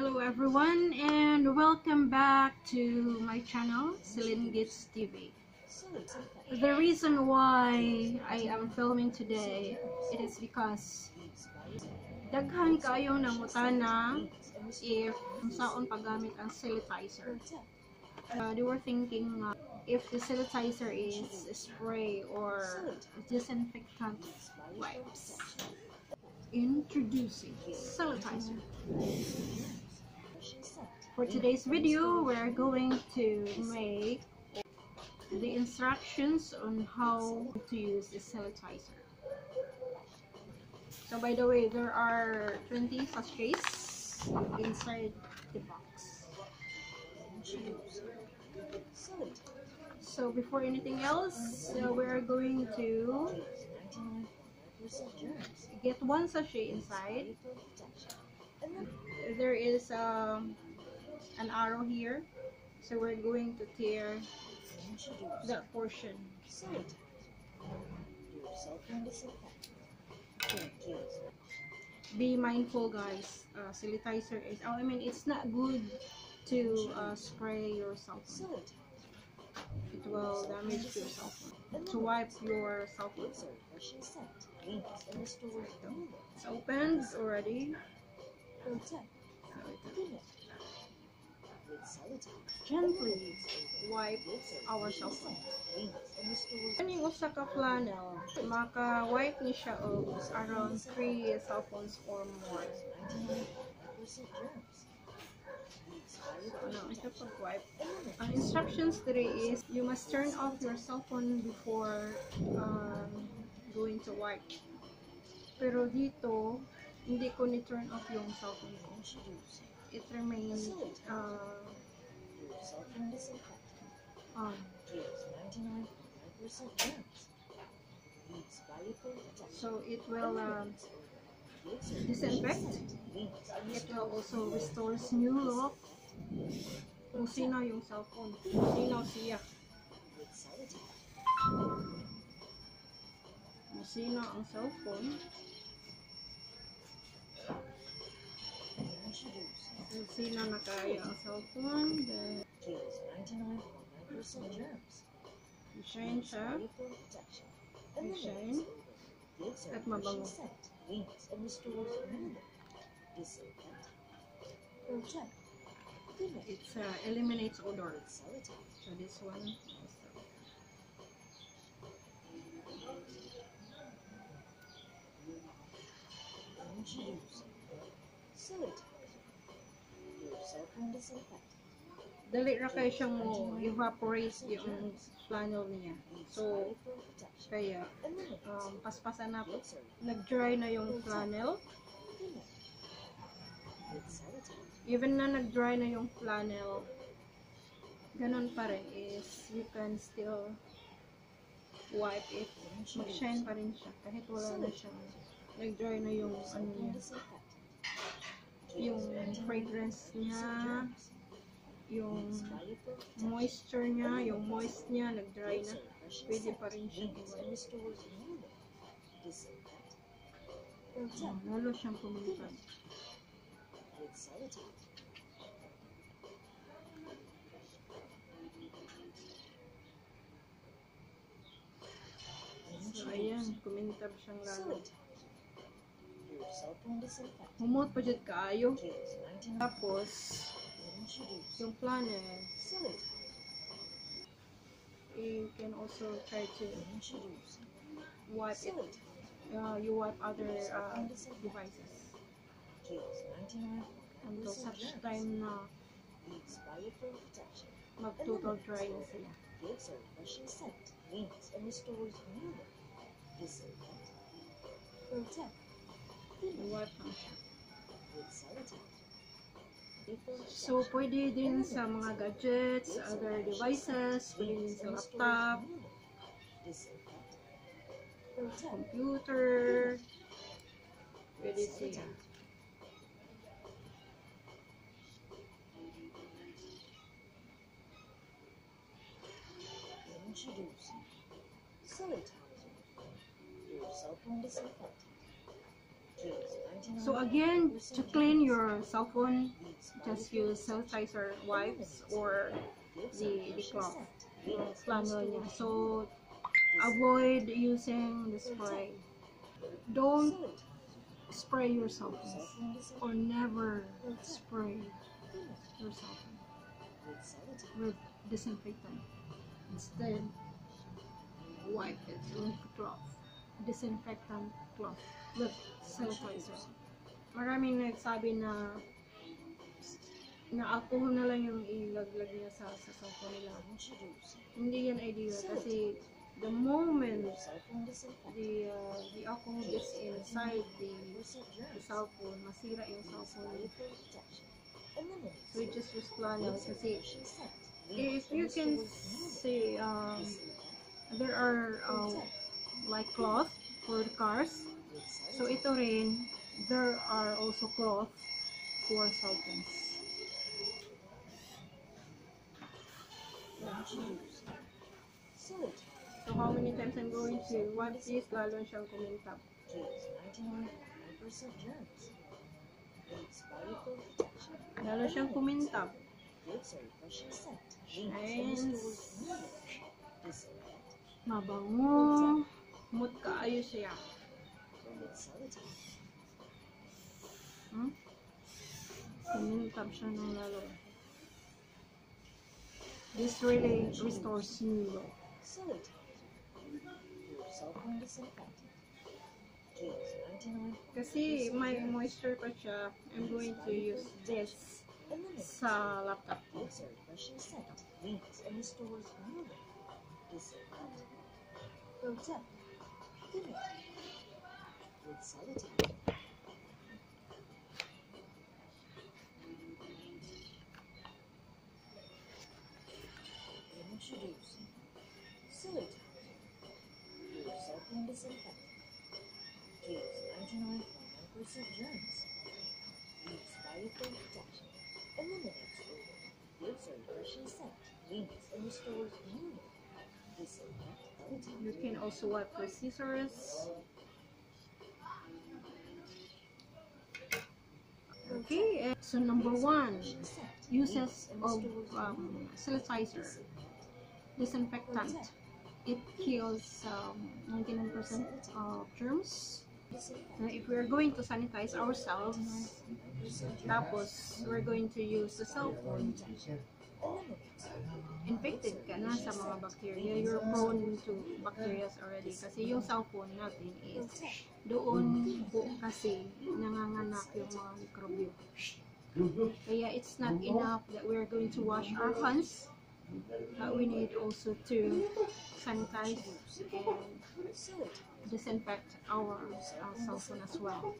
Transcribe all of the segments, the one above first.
Hello everyone and welcome back to my channel, Clynn Getz TV. The reason why I am filming today, it is because daghan kayo nangutana if saon paggamit ang Cellitizer. Uh, they were thinking uh, if the Cellitizer is spray or disinfectant wipes. Introducing Cellitizer. For today's video, we're going to make the instructions on how to use the Cellitizer. So by the way, there are 20 sachets inside the box. So before anything else, so we're going to get one sachet inside. There is um, an arrow here, so we're going to tear that portion. Be mindful, guys. Uh, sanitizer is. Oh, I mean, it's not good to uh, spray your cell phone. It will damage your cell phone. To wipe your cell phone. Opened already. Gently wipe our cell phone. Kaning usa ka flannel, maka-wipe ni siya og around 3 cell phones or more. Ano, ito pag-wipe. Ang instructions today is you must turn off your cell phone before um, going to wipe. Pero dito, hindi ko ni-turn off yung cell phone ko. It remains uh, on. So it will um, disinfect. It will also restores new look. Kung sino yung cellphone. Kung sino siya. Kung sino ang cellphone. Kung sino nakaya ang cellphone. Then, i-shine siya. I-shine. At mabango. It uh, eliminates odor. So this one also. Dali ra kayo siyang mo evaporate yung flannel niya. So, kaya um, paspasan na po. Nag-dry na yung flannel. Even na nag-dry na yung flannel, ganun pa rin is you can still wipe it. Mag-shine pa rin siya kahit wala na siya. Nag-dry na yung ano niya. Yung fragrance niya, yung moisture niya, yung moist niya, nag-dry na. Pwede pa rin siya i-wipe. Oh, lalo siyang pumilipan. So, ayan, kumintab siyang lalo. Humot pa dyan kaayo. Tapos, yung flannel, you can also try to wipe it. Uh, you wipe other uh, devices until such time na mag-total dry na sila. Wipe lang siya. So, pwede din sa mga gadgets, other devices, pwede din sa laptop, computer, pwede siya. Sanitizer. Your cell phone disinfectant. So again, to clean your cell phone, just use sanitizer wipes or the, the cloth. So avoid using the spray. Don't spray your cell phone or never spray your cell phone with disinfectant. Instead, wipe it with cloth. Disinfectant cloth with sanitizer. Maraming nagsabi na na alcohol na lang yung ilaglag niya sa, sa cellphone nila. Hindi yan ideal kasi the moment the uh, the alcohol gets inside the, the cellphone, masira yung cellphone. So you just use flannel kasi if you can see um, there are uh, like cloth for cars. So ito rin, there are also cloth for phones. So how many times I'm going to wipe this, lalo siyang kumintab. Lalo siyang kumintab. And mabango. Mut kaayo siya. Hmm? Kumintab siya ng lalo. This really restores new look. Kasi may moisture pa siya, I'm going to use this sa laptop ko. dinner with solitaire. Introducing Cellitizer, your soap disinfectant. Gives 99.9% germs. Leaves protection. Eliminates odor. Gives a refreshing scent. Cleans and restores beauty. You can also wipe with scissors. Okay, so number one, uses of um, Cellitizer, disinfectant. It kills um, 99% of germs. Uh, if we're going to sanitize ourselves, tapos we're going to use the cell phone, infected ka na sa mga bacteria. You're prone to bacteria already kasi yung cellphone natin is doon po kasi nanganganak yung mga mikrobyo. Kaya it's not enough that we're going to wash our hands but we need also to sanitize and disinfect our uh, cell phone as well.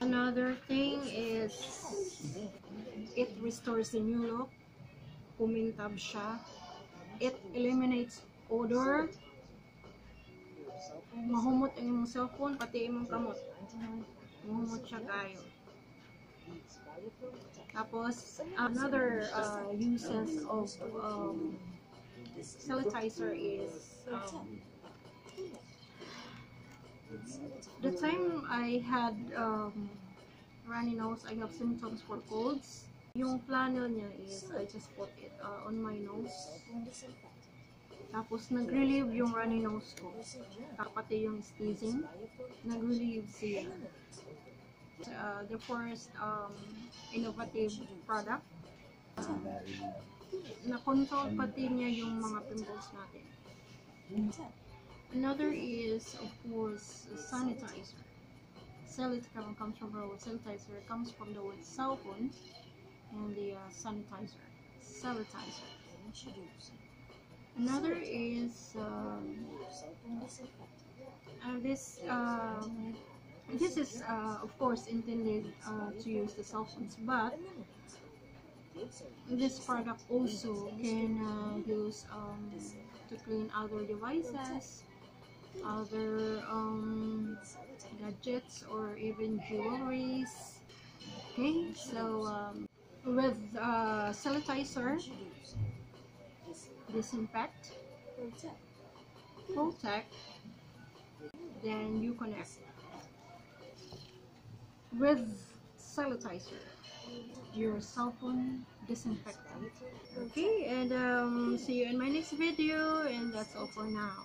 Another thing is it restores the new look kumintab siya. It eliminates odor. Mahumot ang imong cellphone, pati imong kamot. Mahumot siya kayo. Tapos, another uh, uses of um, sanitizer is um, the time I had um, runny nose, I have symptoms for colds. Yung flannel niya is, I just put it uh, on my nose. Tapos, nag-relieve yung runny nose ko. Pati yung sneezing, nag-relieve siya. Uh, the first um, innovative product, uh, na-control pati niya yung mga pimples natin. Another is, of course, sanitizer. Sanitizer comes from the word sanitizer, comes from the word cell phone and the uh, sanitizer. Sanitizer. Another is um, uh, this. Um, this is, uh, of course, intended uh, to use the cell phones, but this product also can uh, use um, to clean other devices, other um, gadgets, or even jewelries. Okay, so um, with uh, Cellitizer, disinfect, protect, then you connect. with Cellitizer. Your cell phone disinfectant. Okay and um, see you in my next video and that's all for now